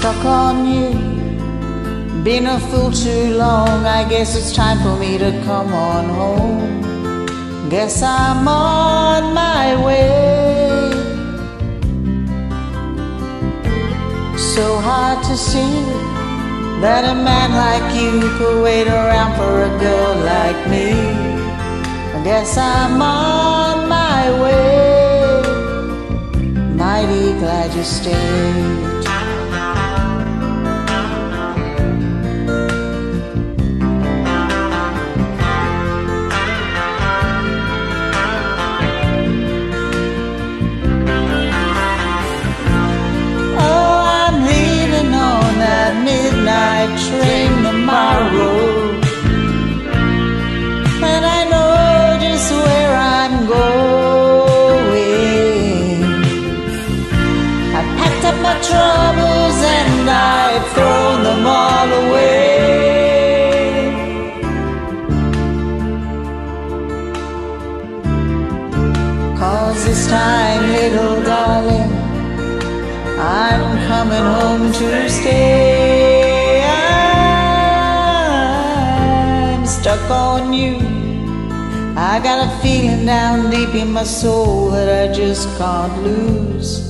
Stuck on you. Been a fool too long. I guess it's time for me to come on home. Guess I'm on my way. So hard to see that a man like you could wait around for a girl like me. I guess I'm on my way. Mighty glad you stayed. Troubles and I've thrown them all away. Cause this time, little darling. I'm coming home to stay. I'm stuck on you. I got a feeling down deep in my soul that I just can't lose.